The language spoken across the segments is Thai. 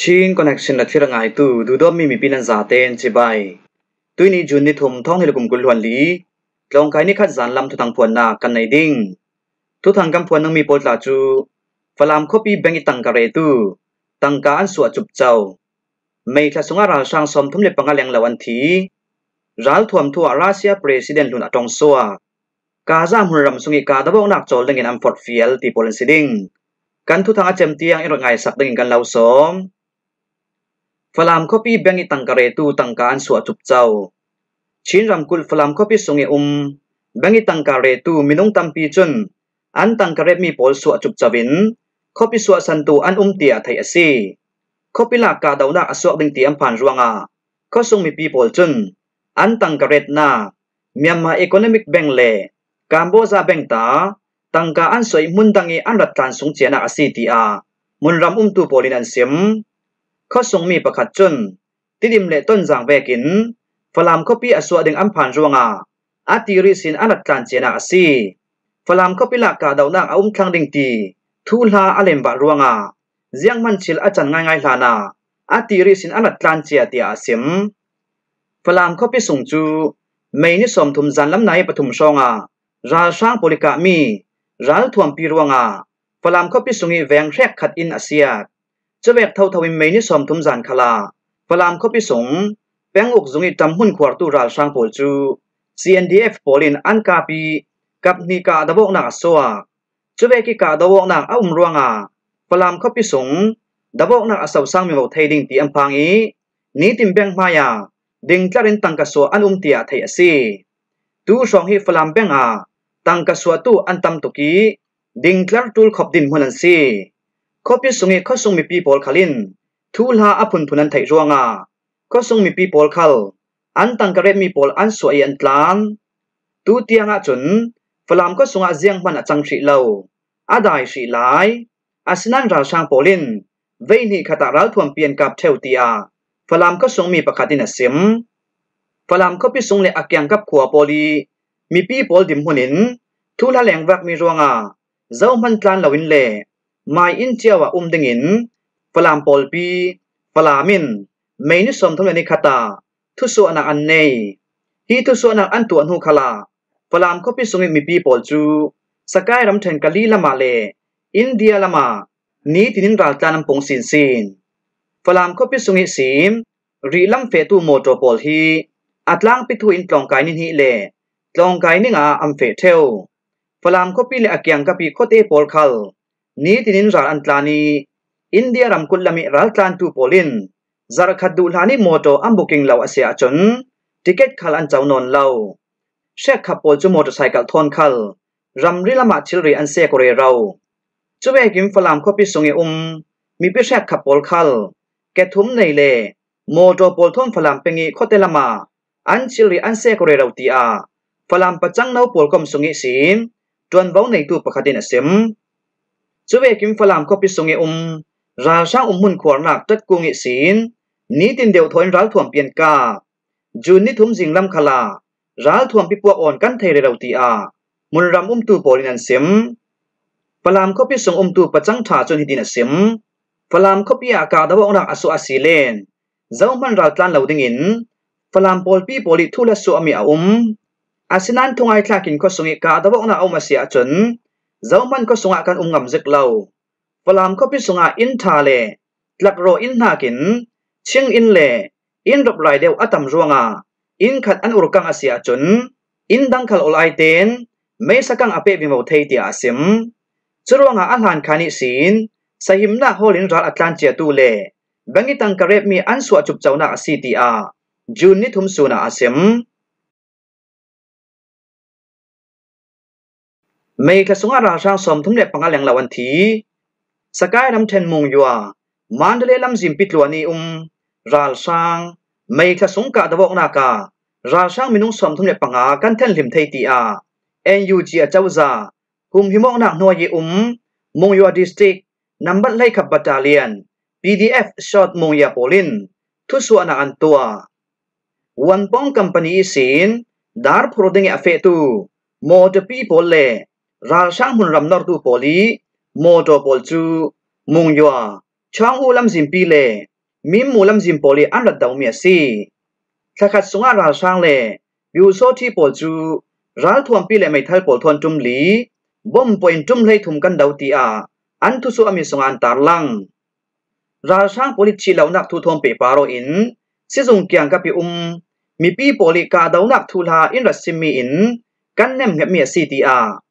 ชินคอนเนคชันนัดที่ระงายตูดูดอมมีมีปินันซาเตนจิบายตุยนี่จุนนี่ทุมท้องให้ลุกุมกุลหวนลีลองกายนี่ขัดจานลำทุทางพวนนากันในดิ่งทุทางกำพวนนังมีปอดลาจูฟลามคบีแบงอีตังกะเรตูตังกาอันสวจุบเจ้าไม่ทะสงอาราช่างสมทุมเลปังกะเลงเหละวันทีรัลทวมทัวรัสเซียประธานลุนอตองซัวกาซามุนรำสุงิกาดบองนักโจลดึงอินอัมฟอร์ฟิลตีโพลันซิดิงกันทุทางอาเจมเตียงเอิรไงสักดึงกันเล่าสม ฟลามคบีเบงอิตังกะเรตูตังกาอันสวจุบเจ้าชินรำคุลฟลามคบีสงเออุมเบงอิตังกะเรตูมินุงตัมปีจุนอันตังกะเรมีปอลสวจุบจวินคบีสวสันตูอันอุมเตียไทยอซีคบีลากาดาวนาอสวดิงเตียมผ่านรวงอาเขาสงมีปีปอลจุนอันตังกะเรตนาเมียมาอีโคโนมิกเบงเลกัมโบซาเบงตาตังกาอันสวยมุนตังเออันรัดการสงเจียนาอซีตีอามุนรำอุมตูปอลินันเสีม เขาส่งมีประคัดจนติดิมเลต้นจางเวกินฟลามเขาปีอสวดึงอัมพันรัวงาอาติริสินอัดการเจนาซีฟลามเขาพิลักกาดาวนางอาอุ้มทางดิงตีทูลาอเลมบะรัวงาเจียงมันชิลอาจารย์ง่ายง่ายลานาอาติริสินอัดการเจียเตียสิมฟลามเขาพิส่งจูไม่นิสมทุมจันลำไหนปฐุมชองาราช่างปุริกามีรัลทวมปีรัวงาฟลามเขาพิส่งอีแวงแรกขัดอินอาเซีย จะเวกเท่าทวินไม่นิสมทุมจันคลาพลามคบิสงแปงอกสงิตำหุ่นขวารตุราลช่างโปจู CNDF โปลินอันกาปีกับนิกาดบวกนักสัวาจะเวกิกาดบวกนักอาอุมรวงอาพลามคบิสงดบวกนักอสาวสังมีบอาไยดิ่งตีอัมพังอีนี้ติมแบงมายาดิ่งจารินตังกสัวอันอุมเตียไทยสีตูสองฮีฟลามแบงอะตังกสัวตูอันตำตุกีดิ่งจารทูลขบดินหันันสี ข้อพิสุงเอข้อสุงมีปีบอลขลินทูลหาอภุนพุนันไทร่วงอาข้อสุงมีปีบอลขลอันตังกระเร็มีบอลอันสวยอันตลานตูเตียงอาจุนฟลามก็สุงอาเจียงมันอาจังสีเหลาอาได้สีหลอาสนันราชางโพลินเวนี่ขตาเราทวมเปลี่ยนกับเทวเตียฟลามก็สุงมีประกาศดินเสียมฟลามก็พิสุงเลอักยังกับขัวโอลีมีปีบอลดิมหุนินทูลหาแหลงวักมีร่วงอาเจ้ามันตลานเหลวินเล่ ไม่อินเจียวอุ้มดึงอินฟลามปอลปีฟลามินไม่นิสมทั้งในคาตาทุสวนักอันเนยฮีทุสวนักอันตัวนูคลาฟลามก็พิสุงิมีปีปอลจูสกายรำเทนกะลีละมาเลอินเดียละมานี้ตินินราจานำปงสินสินฟลามก็พิสุงิสีมรีลัมเฟตูโมโตปอลฮีอัตลังปิทูอินตลองกายนินฮีเลตลองกายนิงอาอัมเฟเทลฟลามก็พิเลอเกียงกะปีโคเตปอลคัล นี้ตินินราอันตลานีอินเดียรัมกุลลมิรัลตลานตูโพลินซาร์คัดดูลานิโมโตอัมบุกิงเลาอาเซียจนติเกตคัลอันเจ้านนเลาเชคขับโพลจูมอเตอร์ไซค์ทอนคัลรัมริลมาชิลรีอันเซกเรเราจูเวกิมฟลามก็พิสุงิอุมมีเปเชคขับโพลคัลแกทุมในเลโมโตโปลทอมฟลามเปงีโคเตลมาอันชิลรีอันเซกเรเราตีอาฟลามปะจังนาวโปลกอมสุงิสิมจวนเบาในตูปะคดินเสมจเวกิมฟลามก็ปิสุงิอุมราชาอุมมุนขวานักตัดนเดียวทอนรัลถ่วม เปียนกาจูนนี่ทุมจิงลำคลารัลถ่วมปิปวกอ่อนกันเทเรเราตีอามุนรำอุมตูโปลินันเสมฟลามก็ปิสุงอุมตูปะจังถาจนหิดินเสม falam khopia ka dawa ora asu asilen zauman ra tlan loading in falam pol pi poli thula su ami a um asinan thungai thlakin ko sungi ka dawa ona auma sia chun zauman ko sunga kan um ngam zek lo falam ko pi sunga in tha le tlak ro in na kin ching in le in rop rai deu atam ruanga in khat an ur kang asia chun in dang khal ol ai ten me sakang ape bi mo thei ti asim churonga a hlan khani sin sahimna holin ral atlantia tu le bangi tang karep mi an suwa chup chawna asiti a jun ni thum suna asem ไม่กระสุงอาราชางสมทุนเด็กปังัาแหลงละวันทีสกายลำเทนมงยัวมันเดเล่ลำจิมปิดลัวนีอุมรัลช่างไม่กระสุงกะตะบอกนาการาช่างมินุงสมทุนเด็กปังัากันเทนหิมเทตีอาเอ็นยูจีอาเจ้าซาหุมหิมอกนักนัวยอุมมงยัวดิสติกนัมบัตไลขับบัตาเลียน PDF ช็อตมงยาโปลินทุสวนักอันตัววันป้องกัมปนีสินดาร์โปรดิงเอฟเฟตูโมเดปีโปเล กาดาวนักทุลาอินรัสซิมีอินกันเนมเงมีซีตีอา PDF ชอตมงยูอีจวนเว้าในตู้ดองกายานินรำส่งมีเดียนเฮนาเซมรัลกับกองสิลปอลจู China company ทอนหาอันจวนกลางนักสินอันรสวกีดารัมพอร์นามุงยัวมันเรลัมซิมปิดลวนจูกิลหมองนักนัสตุกินันตัวอาศินามีปรากับจังคอมโปลินบอมอันรับปวดเทยเท่าเท่าทวนเสมไม่ลำจานคลาราช่างปอลเปซมีกาดาวนักกำเฟปีเทยวิงวานักดิงาดุงลามิสินดูดอบ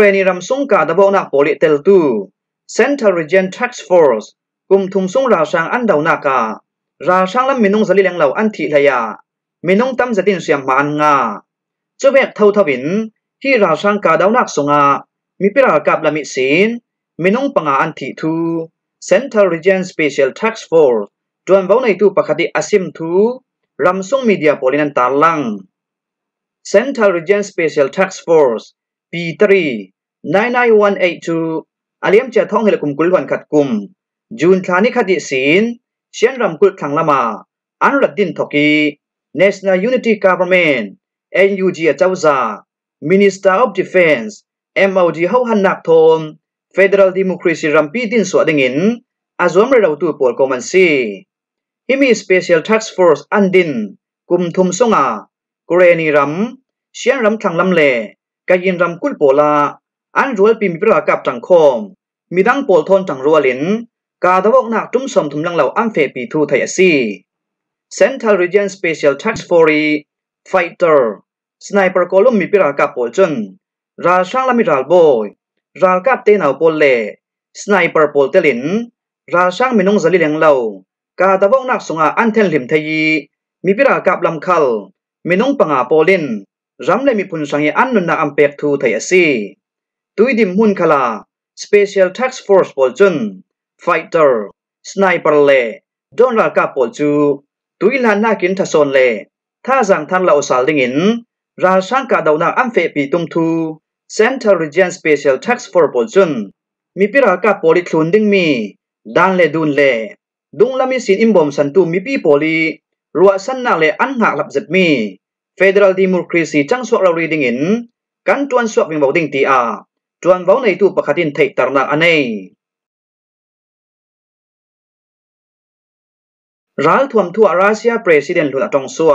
รณีรำสงกาดบอนักโปลิเตลตู Central Region Tax Force กุมทุมสงราชางอันดาวนาการาชางลำมินงสลิเลงเหล่าอันทิเลยามินงตั้มจะดินเสียมมานงาจะแบกเท่าทวิ ที่เราชางกาดาวนักสงามีเปรากับลามิสินมินงปังอาอันทิทู Central Region Special Tax Force จวนเว้าในตู้ปกติอาซิมทูรำส่งมีเดียโพลินันตาลัง Central Region Special Tax Force P3 99182อาเลียมจะท่องเฮลกุมกุลวันขัดกุมจูนทานิคดีศีนเชียนรำกุลขังละมาอันรัดดินทกี National Unity Government NUG เจ้าซา Minister of Defense MOD เฮาหันนักทม Federal Democracy รำปีดินสวดิงินอาจวมเราตัวปวดกมันซี himi special task force andin kum thum songa kureni ram sian ram thang lam le kayin ram kul pola an rual pim pra kap tang khom midang pol thon tang rualin ka dawok nak tum som thum lang law am fe pi thu thai si central region special task force fighter สไนเปอร์กลุ่มมีปิรากัปอลจนราช่างละมิรัลโบยราลกาเตนเอาปอลเล่สไนเปอร์ปอลเตลินราช่างมินงซาลิเลงเล่ากาตะวกนักสงอาอันเทนลิมทยมีปิรากัลำคัลมินงปังอาปอลินรำเลมีพุนสังเยอันนุนนาอัมเปกทูไทยซีตุยดิมมุนคลาสเปเชียลแท็กซ์ฟอร์สปอลจนไฟเตอร์สไนเปอร์เล่ดอนราลกาปอลจูตุยลานนากินทะโซนเล่ถ้าสังทันเราสาลิงิน ราชังกาดาวนาอันเฟปีตุมทู Central Region Special Tax Force ปนจุนมีพิรากาโอลิทุนดึงมีดันเลดุนเลดุงลามีสินอิมบอมสันตูมีปีโอลีรัวสันนาเลอันหักลับจัดมี Federal Democracy จังสวกเรารีดิงอินกันจวนสวกวิงบาวดิงตีอาจวนเว้าในตู้ประคตินเทกตระนักอันเนรัลทวมทั่วรัเซียประธานลุนอตองสัว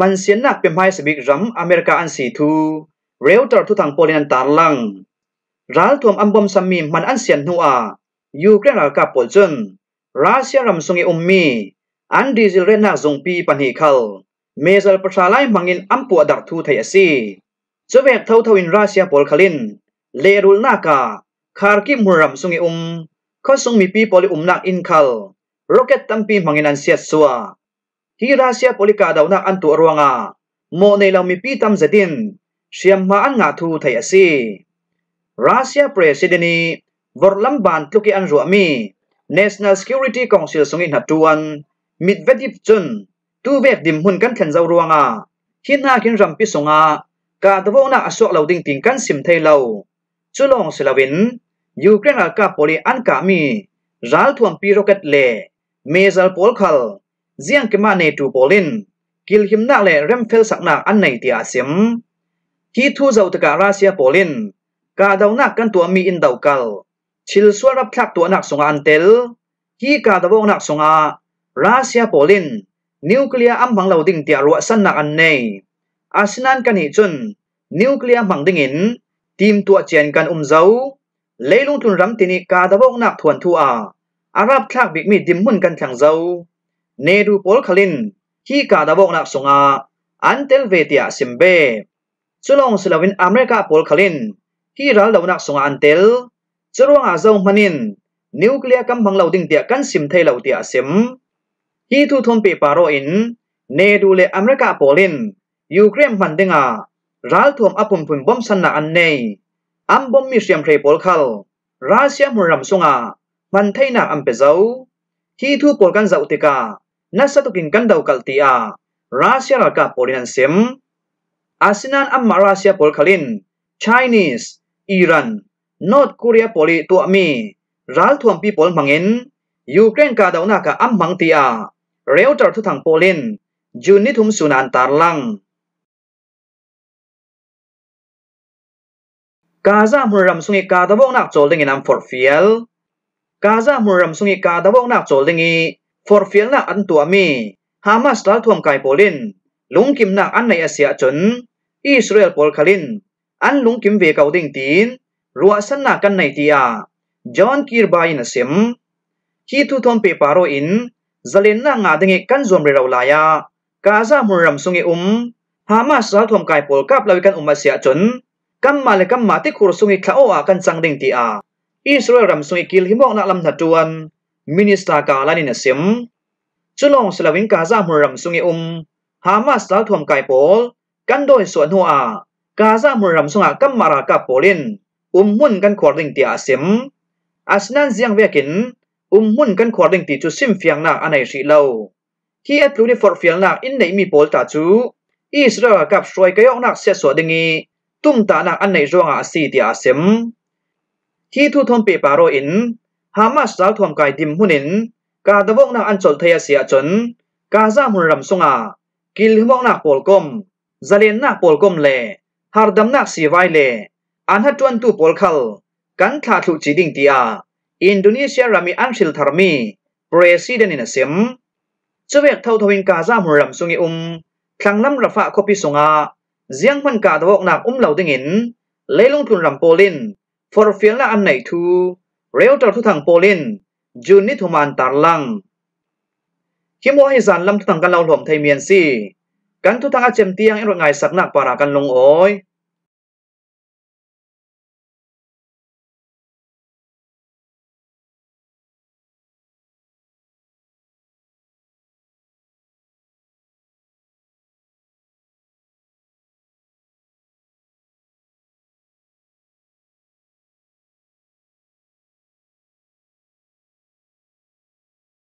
มันเสียนนักเป็นไพ่สบิกรัมอเมริกาอันสีทูเรลตอร์ทุทางโปลินันตาลังรัฐทวมอัมบอมซัมมีมันอันเสียนหัวยูเครนรักับปอลจนรัสเซียรำสงอุมมีอันดีซิลเรนักซงปีปันหิคัลเมซัลประชาไลมังอินอัมปัวดักทูไทยซีจะเวกเท่าทวินรัสเซียปอลคลินเลรุลนากาคาร์กิมุรำสงอุมข้อสงมีปีปอลิอุมนักอินคัลโรเก็ตตัมปีมังอินอันเสียสัว hi rasia polika dawna an tu ruanga mo nei lo mi pitam zadin siam ma an nga thu thai asi. Rasia presidenti vorlam ban tluki an ruami national security council sungin hatuan mitvedi chun tu vek dim hun kan than zau ruanga hina kin rampi sunga ka dawona aso lo ding ting kan sim thei lo chulong silawin, ukraine alka poli an ka mi ral thuam pi rocket le mezal polkhal khal. เจียงกิมาในตูโปลินกิลหิมนักเล่เริ่มเฟลสักนักอันในตีอาเซียมที่ทูเจ้าตะการาเซียโปลินกาดาวนักกันตัวมีอินดาวกัลชิลสวรับทักตัวนักสงอันเตลที่กาดาวนักสงอาราเซียโปลินนิวเคลียร์อัมบังเหล่าดิ่งเตียรัวสันนักอันเนอาสนันกันหิจุนนิวเคลียร์บังดิ่งอินทีมตัวเจียนกันอุ้มเจ้าเลยลงทุนรำตินิกาดาวนักทวนทัวอาอารับทักบิกมีดิมมุนกันทางเจ้า เนรูปอลคลินที่กาดาบอกนักสงาอันเตลเวติอาซิมเบสุลองสลาวินอเมริกาปอลคลินที่รัลดาวนักสงาอันเตลจรวงอาเจ้ามันินนิวเคลียร์กำพังเหล่าดิ่งเตียกันซิมเทเหล่าเตียซิมฮีทูทอมเปปาโรอินเนดูเลอเมริกาปอลินยูเครนพันดิงารัลทอมอปุ่มพุ่มบอมสันนาอันเนยอัมบอมมิเซียมเทรปอลคัลรัสเซียมุรัมสงอามันเทยนาอันเปเจ้า hi thu por kan zau te ka na sa tukin kan dau kal ti a russia la ka porinan sem asinan amma russia por khalin chinese iran north korea poli tu mi ral thuam pi pol mangin ukraine ka dau na ka am mang ti a reuter thu thang polin jun ni thum sunan tar lang kaza muram sungi ka dawok nak chol dingin am for fiel กาซามุนรำสุงิกาดาวกนักโจลิงีฟอร์ฟิลนักอันตัวมีฮามาสลาทวมไกโปลินลุงกิมนักอันในเอเชียจนอิสราเอลปอลคาลินอันลุงกิมเวกาดิ่งตีนรัวสันนักกันในตียาจอห์นคิร์บายนสิมฮีทูทอมเปปาโรอินจะเลนนางาดิ่งกันจอมเรราลายากาซามุนรำสุงิอุมฮามาสลาทวมไกโปลกับลาวิกันอุมอาเซียจนกัมมาเลกัมมาติคุรสุงิข้าโออากันจังดิ่งตีอา อิสราเอลรำสุงกิลหิมอกนักลำนาตัวนมินิสตากาลานินเสีมจุลองสลาวินกาซามุรำสุงอุมฮามาสตลาทวมไกโปลกันโดยส่วนหัวกาซามุรำสุงกัมมารากาโปลินอุมมุนกันขวดิงเตียเสีมอาสนันเซียงเวกินอุมมุนกันขวดิงตีจุซิมฟียงนักอันไหนสีเลวที่แอปลูนี่ฟอร์ฟียงนักอินไหนมีโปลตาจูอิสราเอลกับช่วยกยอกนักเสียสวดดิงีตุ้มตานักอันไหนร่วงอาสีเตียเสีม ที่ทุทมปีปารอินฮามาสาวทวมกายดิมหุนินกาตะวกนักอันจลเทียเสียจนกาซาหุนรำสงากิลมอกนักปอลกมซาเลนนักปอลกมเลฮาร์ดัมนักสีไวเลอันฮัตจวนตูปอลคัลกันทาทุจีดิงตียอินโดนีเซียรามีอันชิลทาร์มีปรสิเดนินเซิมจะเวกเท่าทวินกาซาหุนรำสงอุมทางน้ำระฟะคบิสงาเจียงมันกาตะวกนักอุ้มเหล่าดิงินเลยลงทุนรำโปลิน ฟอร์เฟีลละอันไหนทูเรียวตรทุกทางโปลินจูนนิทุมานตารลังคิมว่าให้สันลำทุกทางกันเราหลอมไทยเมียนซี่กันทุกทางอาเจมเตียงเอรถไงสักหนักปารากันลงโอย